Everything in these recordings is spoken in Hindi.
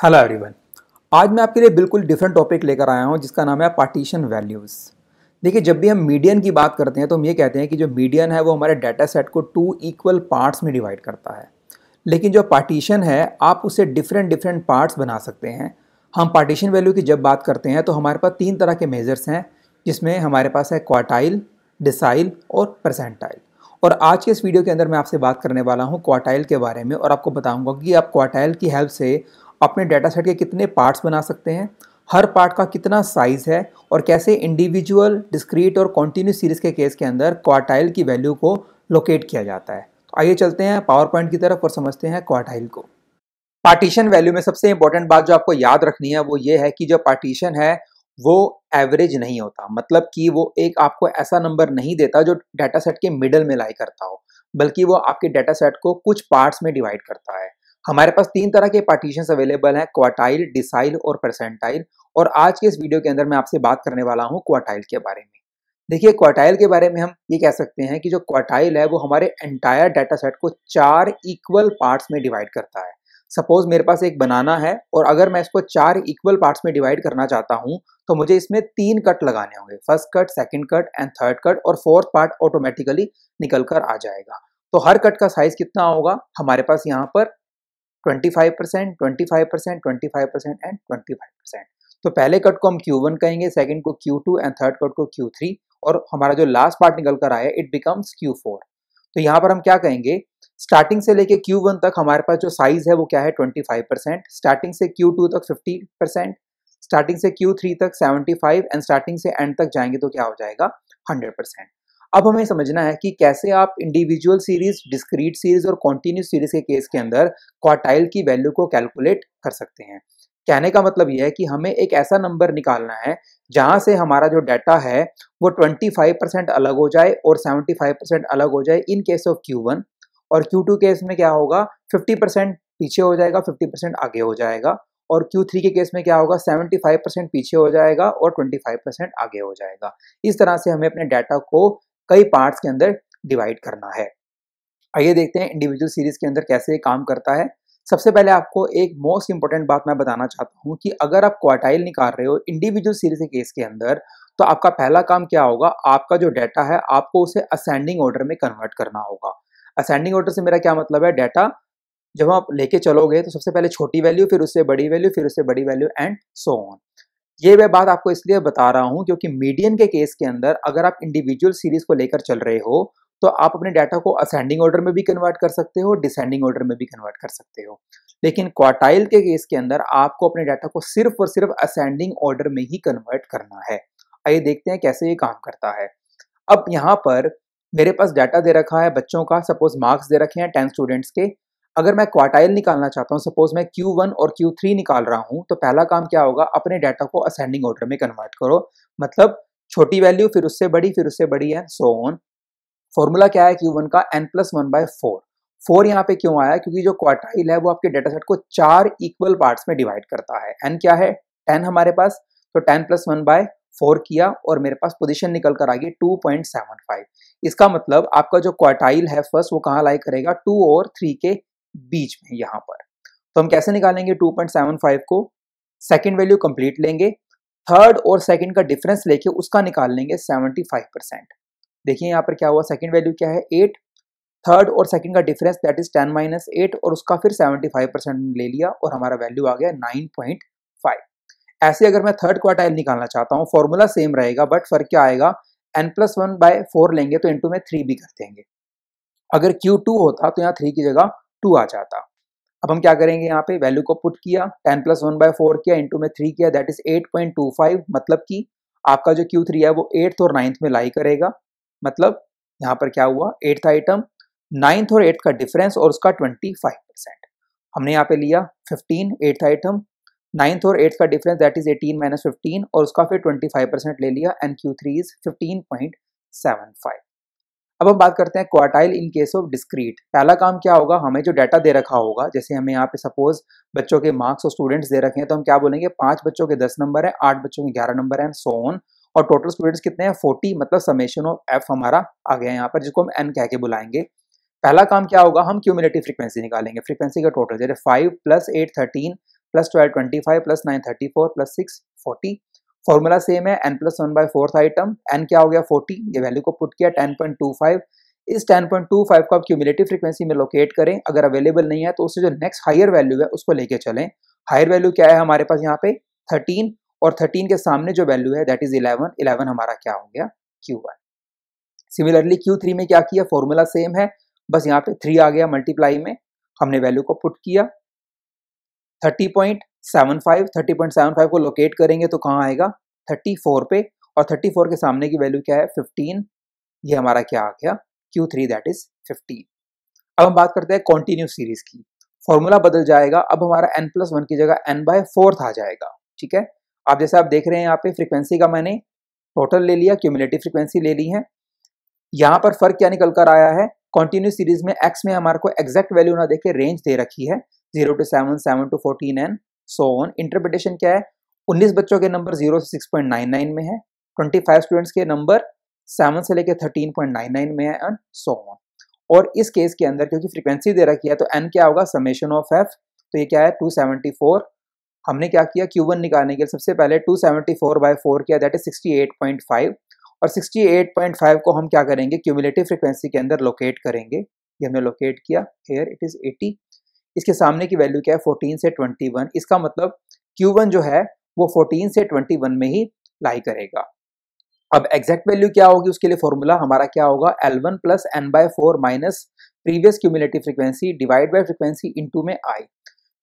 हेलो एवरीवन आज मैं आपके लिए बिल्कुल डिफरेंट टॉपिक लेकर आया हूँ, जिसका नाम है पार्टीशन वैल्यूज़ देखिए, जब भी हम मीडियन की बात करते हैं तो हम ये कहते हैं कि जो मीडियन है, वो हमारे डाटा सेट को टू इक्वल पार्ट्स में डिवाइड करता है. लेकिन जो पार्टीशन है, आप उसे डिफरेंट डिफरेंट पार्ट्स बना सकते हैं. हम पार्टीशन वैल्यू की जब बात करते हैं तो हमारे पास तीन तरह के मेजर्स हैं, जिसमें हमारे पास है क्वार्टाइल डिसाइल और परसेंटाइल और आज के इस वीडियो के अंदर मैं आपसे बात करने वाला हूँ क्वार्टाइल के बारे में, और आपको बताऊँगा कि आप क्वार्टाइल की हेल्प से अपने डाटा सेट के कितने पार्ट्स बना सकते हैं, हर पार्ट का कितना साइज़ है और कैसे इंडिविजुअल डिस्क्रीट और कॉन्टीन्यूस सीरीज़ के केस के अंदर क्वार्टाइल की वैल्यू को लोकेट किया जाता है। तो आइए चलते हैं पावर पॉइंट की तरफ़ और समझते हैं क्वार्टाइल को। पार्टीशन वैल्यू में सबसे इंपॉर्टेंट बात जो आपको याद रखनी है वो ये है कि जो पार्टीशन है वो एवरेज नहीं होता। मतलब कि वो एक आपको ऐसा नंबर नहीं देता जो डाटा सेट के मिडल में लाई करता हो, बल्कि वो आपके डाटा सेट को कुछ पार्ट्स में डिवाइड करता है। हमारे पास तीन तरह के पार्टीशन अवेलेबल हैं क्वार्टाइल डिसाइल और परसेंटाइल और आज के इस वीडियो के अंदर मैं आपसे बात करने वाला हूँ क्वार्टाइल के बारे में। देखिए क्वार्टाइल के बारे में हम ये कह सकते हैं कि जो क्वार्टाइल है, वो हमारे एंटायर डाटा सेट को चार इक्वल पार्ट्स में डिवाइड करता है। सपोज़ मेरे पास एक बनाना है और अगर मैं इसको चार इक्वल पार्ट्स में डिवाइड करना चाहता हूँ तो मुझे इसमें तीन कट लगाने होंगे। First cut second cut and third cut और फोर्थ पार्ट ऑटोमेटिकली निकल कर आ जाएगा। तो हर कट का साइज़ कितना होगा? हमारे पास यहाँ पर 25 percent twenty five percent twenty five percent and twenty five percent तो पहले कट को हम Q1 कहेंगे सेकंड को Q2 एंड थर्ड कट को Q3 और हमारा जो लास्ट पार्ट निकल कर आया इट बिकम्स Q4 तो यहाँ पर हम क्या कहेंगे? स्टार्टिंग से लेके Q1 तक हमारे पास जो साइज़ है वो क्या है? 25 परसेंट स्टार्टिंग से Q2 तक 50 परसेंट स्टार्टिंग से Q3 तक 75 एंड स्टार्टिंग से एंड तक जाएँगे तो क्या हो जाएगा? 100 परसेंट अब हमें समझना है कि कैसे आप इंडिविजुअल सीरीज़ डिस्क्रीट सीरीज़ और कॉन्टिन्यूस सीरीज़ के केस के अंदर क्वार्टाइल की वैल्यू को कैलकुलेट कर सकते हैं। कहने का मतलब यह है कि हमें एक ऐसा नंबर निकालना है जहाँ से हमारा जो डाटा है वो 25 परसेंट अलग हो जाए और 75 परसेंट अलग हो जाए इन केस ऑफ़ Q1 और Q2 केस में क्या होगा? 50 परसेंट पीछे हो जाएगा 50 परसेंट आगे हो जाएगा और Q3 के केस में क्या होगा? 75 परसेंट पीछे हो जाएगा और 25 परसेंट आगे हो जाएगा। इस तरह से हमें अपने डाटा को कई पार्ट्स के अंदर डिवाइड करना है। आइए देखते हैं इंडिविजुअल सीरीज़ के अंदर कैसे काम करता है। सबसे पहले आपको एक मोस्ट इंपॉर्टेंट बात मैं बताना चाहता हूँ कि अगर आप क्वार्टाइल निकाल रहे हो इंडिविजुअल सीरीज़ के केस के अंदर तो आपका पहला काम क्या होगा? आपका जो डाटा है, आपको उसे असेंडिंग ऑर्डर में कन्वर्ट करना होगा। असेंडिंग ऑर्डर से मेरा क्या मतलब है? डाटा जब आप लेके चलोगे तो सबसे पहले छोटी वैल्यू फिर उससे बड़ी वैल्यू फिर उससे बड़ी वैल्यू एंड सो ऑन ये मैं बात आपको इसलिए बता रहा हूँ क्योंकि मीडियन के केस के अंदर अगर आप इंडिविजुअल सीरीज़ को लेकर चल रहे हो तो आप अपने डाटा को असेंडिंग ऑर्डर में भी कन्वर्ट कर सकते हो डिसेंडिंग ऑर्डर में भी कन्वर्ट कर सकते हो। लेकिन क्वार्टाइल के केस के अंदर आपको अपने डाटा को सिर्फ़ और सिर्फ़ असेंडिंग ऑर्डर में ही कन्वर्ट करना है। आइए देखते हैं कैसे ये काम करता है। अब यहाँ पर मेरे पास डाटा दे रखा है, बच्चों का सपोज़ मार्क्स दे रखे हैं टेन स्टूडेंट्स के। अगर मैं क्वार्टाइल निकालना चाहता हूँ सपोज़ मैं Q1 और Q3 निकाल रहा हूँ तो पहला काम क्या होगा? अपने डाटा को असेंडिंग ऑर्डर में कन्वर्ट करो। मतलब छोटी वैल्यू फिर उससे बड़ी, फिर उससे बड़ी है सो ऑन फॉर्मूला क्या है Q1 का? N plus one by four four यहाँ पे क्यों आया? क्योंकि जो क्वार्टाइल है, वो आपके डाटा सेट को चार इक्वल पार्ट्स में डिवाइड करता है। एन क्या है? टेन हमारे पास। तो ten plus one by four किया और मेरे पास पोजीशन निकल कर आ गई टू पॉइंट सेवन फाइव इसका मतलब आपका जो क्वार्टाइल है फ़र्स्ट वो कहाँ लाई करेगा? टू और थ्री के बीच में, यहाँ पर। तो हम कैसे निकालेंगे 2.75 को? सेकंड वैल्यू कंप्लीट लेंगे। थर्ड और सेकंड का डिफरेंस लेके उसका निकाल लेंगे 75 परसेंट देखिए यहाँ पर क्या हुआ सेकंड वैल्यू क्या है? 8 थर्ड और सेकंड का difference that is 10 minus eight और उसका फिर 75 परसेंट ले लिया, और हमारा वैल्यू आ गया 9.5 ऐसे अगर मैं थर्ड क्वार्टाइल निकालना चाहता हूँ फॉर्मूला सेम रहेगा बट फ़र्क क्या आएगा? एन प्लस वन लेंगे तो इंटू में थ्री भी कर देंगे। अगर Q2 होता तो यहाँ थ्री की जगह टू आ जाता। अब हम क्या करेंगे यहाँ पे? वैल्यू को पुट किया ten plus one by four किया इंटू में थ्री किया that is eight point two five मतलब कि आपका जो क्यू थ्री है वो एट्थ और नाइन्थ में लाई करेगा। मतलब यहाँ पर क्या हुआ? एट्थ आइटम नाइन्थ और एट्थ का डिफरेंस और उसका ट्वेंटी फाइव परसेंट हमने यहाँ पे लिया फिफ्टीन एट्थ आइटम नाइन्थ और एट्थ का difference that is eighteen minus fifteen और उसका फिर ट्वेंटी फाइव परसेंट ले लिया and Q three is fifteen point seven five अब हम बात करते हैं quartile in case of discrete पहला काम क्या होगा? हमें जो डाटा दे रखा होगा, जैसे हमें यहाँ पे सपोज़ बच्चों के मार्क्स और स्टूडेंट्स दे रखे हैं तो हम क्या बोलेंगे? पाँच बच्चों के दस नंबर है, आठ बच्चों के ग्यारह नंबर है सो ऑन और टोटल स्टूडेंट्स कितने हैं? फोर्टी मतलब समेशन ऑफ़ एफ़ हमारा आ गया है यहाँ पर, जिसको हम एन कह के बुलाएँगे। पहला काम क्या होगा? हम क्यूमुलेटिव फ्रीक्वेंसी निकालेंगे। फ्रीक्वेंसी का टोटल जैसे five plus eight thirteen plus twelve twenty five plus nine thirty four plus six forty formula same है N plus one by fourth item N क्या हो गया? फोर्टी। ये वैल्यू को पुट किया टेन पॉइंट टू फाइव इस टेन पॉइंट टू फाइव को आप क्यूमुलेटिव फ्रीक्वेंसी में लोकेट करें। अगर अवेलेबल नहीं है तो उससे जो नेक्स्ट हायर वैल्यू है, उसको लेके चलें। हायर वैल्यू क्या है हमारे पास यहाँ पे? थर्टीन और थर्टीन के सामने जो वैल्यू है दैट इज़ इलेवन इलेवन हमारा क्या हो गया? Q one similarly Q three में क्या किया? फॉर्मूला सेम है। बस यहाँ पे थ्री आ गया मल्टीप्लाई में। हमने वैल्यू को पुट किया। Thirty point seven five, thirty point seven five को लोकेट करेंगे तो कहाँ आएगा? थर्टी फोर पे। और थर्टी फोर के सामने की वैल्यू क्या है? फिफ्टीन ये हमारा क्या आ गया? Q three that is fifteen अब हम बात करते हैं कॉन्टिन्यूस सीरीज़ की। फॉर्मूला बदल जाएगा। अब हमारा एन प्लस वन की जगह एन बाय फोर्थ आ जाएगा। ठीक है? आप जैसे आप देख रहे हैं यहाँ पे फ्रीक्वेंसी का मैंने टोटल ले लिया क्यूमुलेटिव फ्रीक्वेंसी ले ली है। यहाँ पर फ़र्क क्या निकल कर आया है? कॉन्टिन्यूस सीरीज़ में एक्स में हमारे को एग्जैक्ट वैल्यू ना देखे रेंज दे रखी है। Zero to seven seven to fourteen and so on interpretation क्या है? उन्नीस बच्चों के नंबर ज़ीरो से सिक्स पॉइंट नाइन नाइन में है ट्वेंटी फाइव स्टूडेंट्स के नंबर सेवन से लेकर थर्टीन पॉइंट नाइन नाइन में है एंड सो ऑन और इस केस के अंदर, क्योंकि फ्रीक्वेंसी दे रखी है तो एन क्या होगा? समेशन ऑफ़ एफ़ तो ये क्या है? टू सेवेंटी फोर हमने क्या किया? क्यू वन निकालने के लिए सबसे पहले two seventy four by four किया that is sixty eight point five और सिक्सटी एट पॉइंट फाइव को हम क्या करेंगे? क्यूमुलेटिव फ्रिक्वेंसी के अंदर लोकेट करेंगे। ये हमने लोकेट किया। हेयर इट इज़ एटी इसके सामने की वैल्यू क्या है? फोर्टीन से ट्वेंटी वन इसका मतलब क्यू वन जो है, वो फोर्टीन से ट्वेंटी वन में ही लाई करेगा। अब एग्जैक्ट वैल्यू क्या होगी उसके लिए फॉर्मूला हमारा क्या होगा? L one plus N by four minus previous cumulative frequency divide by frequency into में आई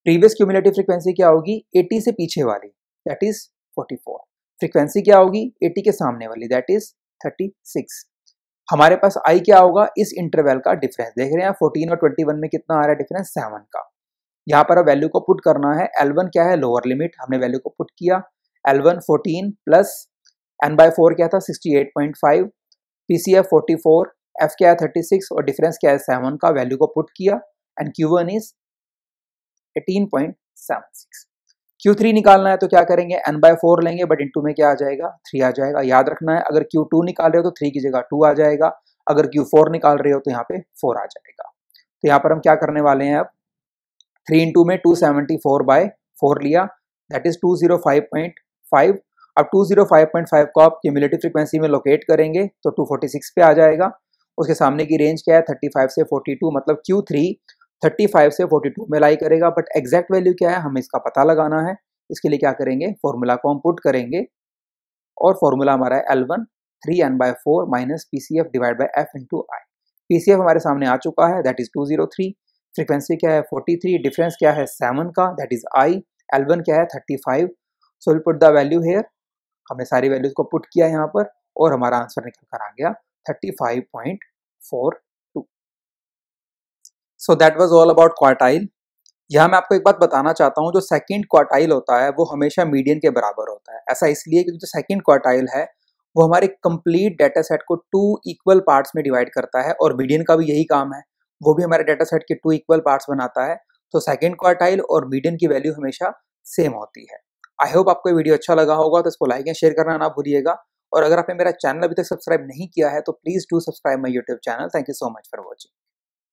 प्रीवियस क्यूमुलेटिव फ्रिक्वेंसी क्या होगी? 80 से पीछे वाली दैट इज़ 44 फ्रिक्वेंसी क्या होगी? 80 के सामने वाली दैट इज़ 36 हमारे पास आई क्या होगा? इस इंटरवल का डिफरेंस देख रहे हैं 14 और 21 में कितना आ रहा है डिफरेंस 7 का। यहाँ पर वैल्यू को पुट करना है। L1 क्या है? लोअर लिमिट हमने वैल्यू को पुट किया। L1 14 plus N by four क्या था? 68.5 PCF 44 F क्या है? 36 और डिफरेंस क्या है? 7 का वैल्यू को पुट किया। एंड Q1 इज़ 18.76 Q3 निकालना है तो क्या करेंगे? N बाय फोर लेंगे बट इंटू में क्या आ जाएगा? थ्री आ जाएगा। याद रखना है, अगर Q2 निकाल रहे हो तो थ्री की जगह टू आ जाएगा। अगर Q4 निकाल रहे हो तो यहाँ पे फोर आ जाएगा। तो यहाँ पर हम क्या करने वाले हैं अब? थ्री इंटू में two seventy four by four लिया। That is two zero five point five अब two zero five point five को आप क्यूमुलेटिव फ्रिक्वेंसी में लोकेट करेंगे तो टू फोर्टी सिक्स पे आ जाएगा। उसके सामने की रेंज क्या है? थर्टी फाइव से फोर्टी टू मतलब क्यू थ्री 35 से 42 में लाई करेगा बट एग्जैक्ट वैल्यू क्या है, हमें इसका पता लगाना है। इसके लिए क्या करेंगे? फॉर्मूला को हम पुट करेंगे। और फॉर्मूला हमारा है L one three N by four minus P C F divide by F into I P C F हमारे सामने आ चुका है that is two zero three frequency क्या है? फोर्टी थ्री डिफरेंस क्या है? सेवन का that is I L one क्या है? Thirty five so will put the value here हमने सारी वैल्यूज़ को पुट किया यहाँ पर, और हमारा आंसर निकल कर आ गया thirty five point four so that was all about quartile यहाँ मैं आपको एक बात बताना चाहता हूँ, जो सेकेंड क्वार्टाइल होता है, वो हमेशा मीडियन के बराबर होता है। ऐसा इसलिए क्योंकि जो सेकेंड क्वार्टाइल है, वो हमारे कंप्लीट डेटा सेट को टू इक्वल पार्ट्स में डिवाइड करता है और मीडियन का भी यही काम है। वो भी हमारे डेटा सेट के टू इक्वल पार्ट्स बनाता है। तो सेकेंड क्वार्टाइल और मीडियन की वैल्यू हमेशा सेम होती है। आई होप आपको वीडियो अच्छा लगा होगा तो इसको लाइक एंड शेयर करना ना भूलिएगा। और अगर आपने मेरा चैनल अभी तक सब्सक्राइब नहीं किया है तो please do subscribe my YouTube channel thank you so much for watching